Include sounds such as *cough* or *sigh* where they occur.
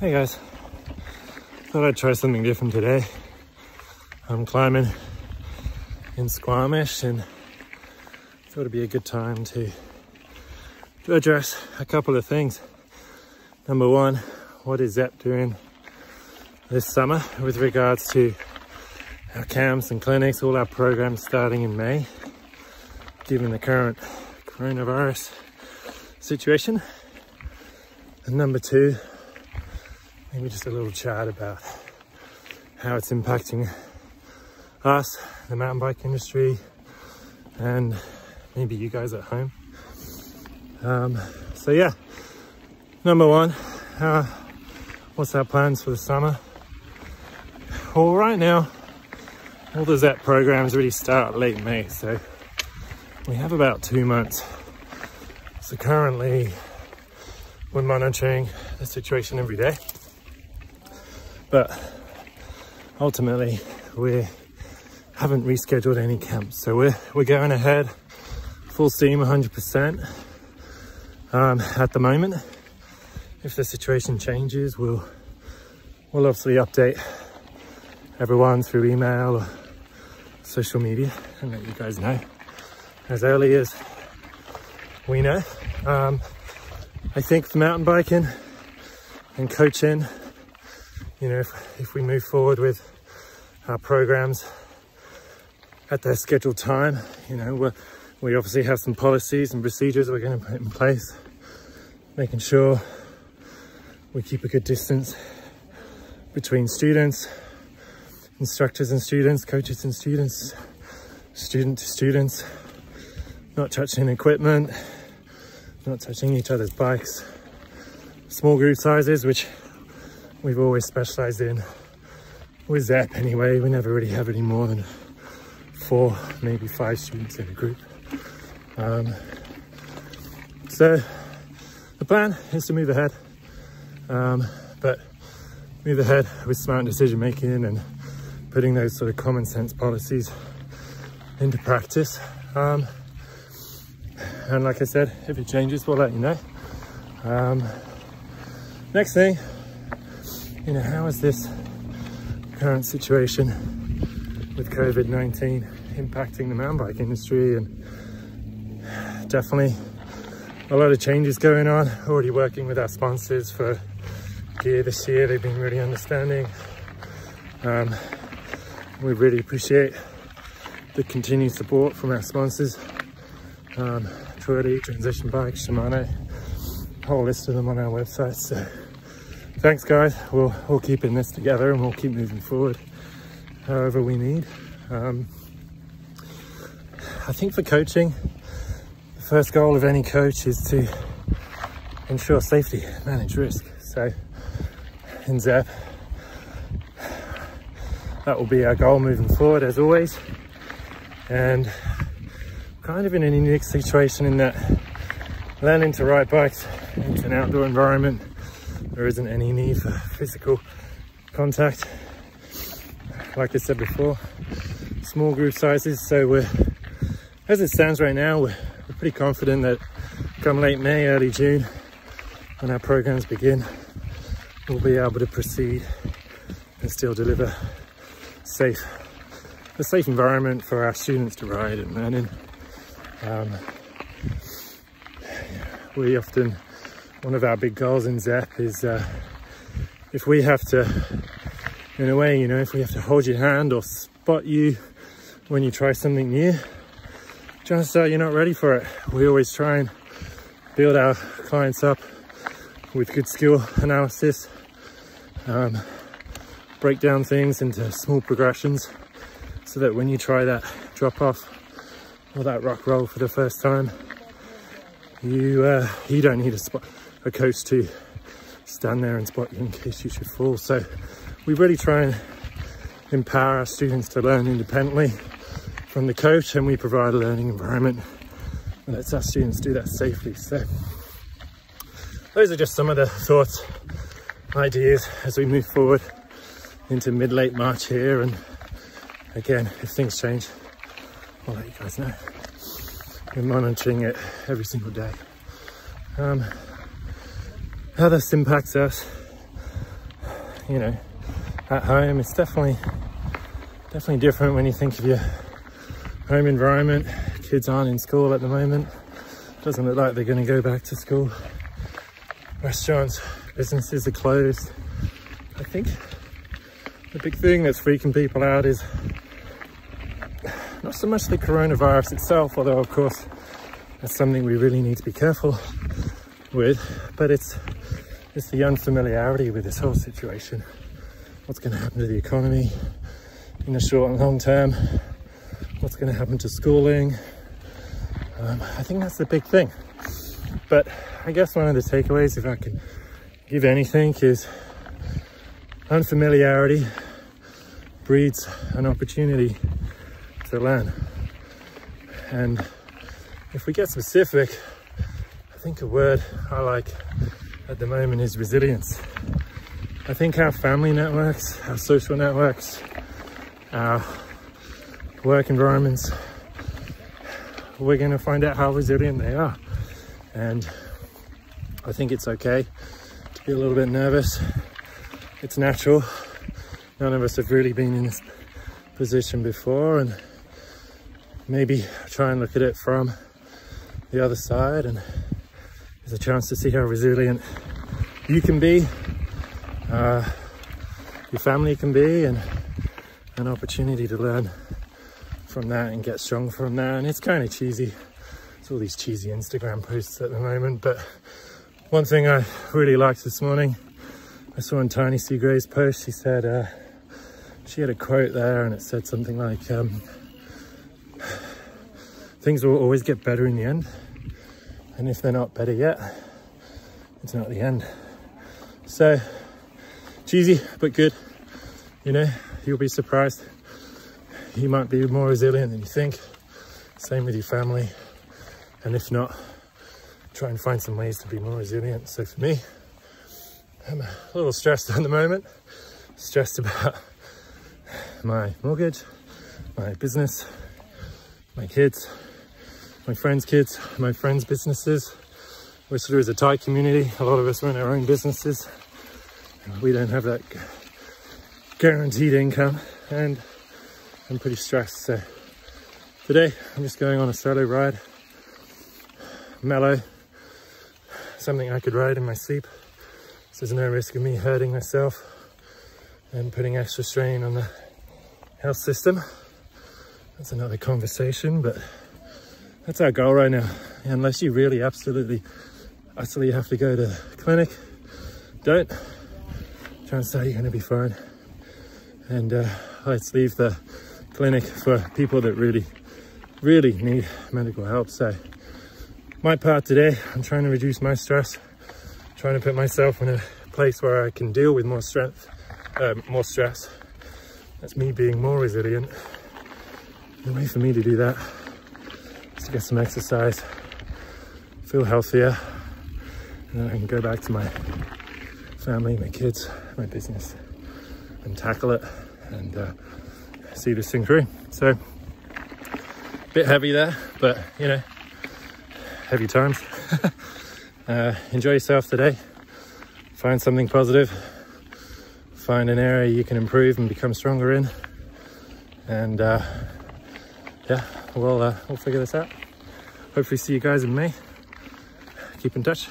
Hey guys, thought I'd try something different today. I'm climbing in Squamish and thought it'd be a good time to, to address a couple of things. Number one, what is ZEP doing this summer with regards to our camps and clinics, all our programs starting in May, given the current coronavirus situation. And number two, maybe just a little chat about how it's impacting us, the mountain bike industry, and maybe you guys at home. Um, so yeah, number one, uh, what's our plans for the summer? Well, right now, all the ZEP programs really start late May, so we have about two months. So currently, we're monitoring the situation every day but ultimately we haven't rescheduled any camps so we're we're going ahead full steam 100% um, at the moment if the situation changes we'll we'll obviously update everyone through email or social media and let you guys know. As early as we know. Um, I think for mountain biking and coaching you know, if, if we move forward with our programs at their scheduled time, you know, we we obviously have some policies and procedures we're going to put in place, making sure we keep a good distance between students, instructors and students, coaches and students, student to students, not touching equipment, not touching each other's bikes, small group sizes, which we've always specialized in with ZEP anyway. We never really have any more than four, maybe five students in a group. Um, so the plan is to move ahead, um, but move ahead with smart decision making and putting those sort of common sense policies into practice. Um, and like I said, if it changes, we'll let you know. Um, next thing, you know, how is this current situation with COVID-19 impacting the mountain bike industry and definitely a lot of changes going on. Already working with our sponsors for gear this year. They've been really understanding. Um, we really appreciate the continued support from our sponsors. Um, Transition Bikes, Shimano, a whole list of them on our website. So thanks guys. We'll we'll keep in this together and we'll keep moving forward however we need. Um, i think for coaching the first goal of any coach is to ensure safety manage risk. So in zep that will be our goal moving forward as always. And kind of in a unique situation in that learning to ride bikes into an outdoor environment there isn't any need for physical contact. Like I said before, small group sizes. So we're, as it stands right now, we're, we're pretty confident that come late May, early June, when our programs begin, we'll be able to proceed and still deliver safe, a safe environment for our students to ride and learn in. Um, we often one of our big goals in ZEP is uh, if we have to, in a way, you know, if we have to hold your hand or spot you when you try something new, just uh, you're not ready for it. We always try and build our clients up with good skill analysis, um, break down things into small progressions so that when you try that drop off or that rock roll for the first time, you uh, you don't need a spot a coach to stand there and spot you in case you should fall. So we really try and empower our students to learn independently from the coach and we provide a learning environment that lets our students do that safely. So those are just some of the thoughts, ideas as we move forward into mid-late March here. And again, if things change, I'll let you guys know. We're monitoring it every single day. Um, how this impacts us. you know, at home. It's definitely, definitely different when you think of your home environment. Kids aren't in school at the moment. Doesn't look like they're going to go back to school. Restaurants, businesses are closed. I think the big thing that's freaking people out is not so much the coronavirus itself, although of course that's something we really need to be careful with, but it's it's the unfamiliarity with this whole situation. What's going to happen to the economy in the short and long term? What's going to happen to schooling? Um, I think that's the big thing. But I guess one of the takeaways, if I can give anything, is unfamiliarity breeds an opportunity to learn. And if we get specific, I think a word I like at the moment is resilience. I think our family networks, our social networks, our work environments, we're going to find out how resilient they are. And I think it's okay to be a little bit nervous it's natural. None of us have really been in this position before and maybe try and look at it from the other side and there's a chance to see how resilient you can be, uh, your family can be and an opportunity to learn from that and get strong from that. And it's kind of cheesy. It's all these cheesy Instagram posts at the moment. But one thing I really liked this morning I saw on Tiny Seagray's post, she said, uh, she had a quote there and it said something like, um, things will always get better in the end. And if they're not better yet, it's not the end. So cheesy, but good. You know, you'll be surprised. You might be more resilient than you think. Same with your family. And if not, try and find some ways to be more resilient. So for me, I'm a little stressed *laughs* at the moment. Stressed about my mortgage, my business, my kids, my friends' kids, my friends' businesses. Whistler is a tight community. A lot of us run our own businesses. We don't have that guaranteed income and I'm pretty stressed. So today I'm just going on a solo ride, mellow, something I could ride in my sleep. So there's no risk of me hurting myself and putting extra strain on the health system. That's another conversation, but that's our goal right now. Unless you really absolutely, utterly have to go to the clinic, don't. Chances are you're gonna be fine. And uh, let's leave the clinic for people that really, really need medical help. So my part today, I'm trying to reduce my stress trying to put myself in a place where I can deal with more strength, um, more stress. That's me being more resilient. The way for me to do that to get some exercise, feel healthier, and then I can go back to my family, my kids, my business, and tackle it and uh, see this thing through. So, a bit heavy there, but you know, heavy times. *laughs* uh, enjoy yourself today. Find something positive. Find an area you can improve and become stronger in. And uh, yeah, we'll, uh, we'll figure this out. Hopefully see you guys in May. Keep in touch.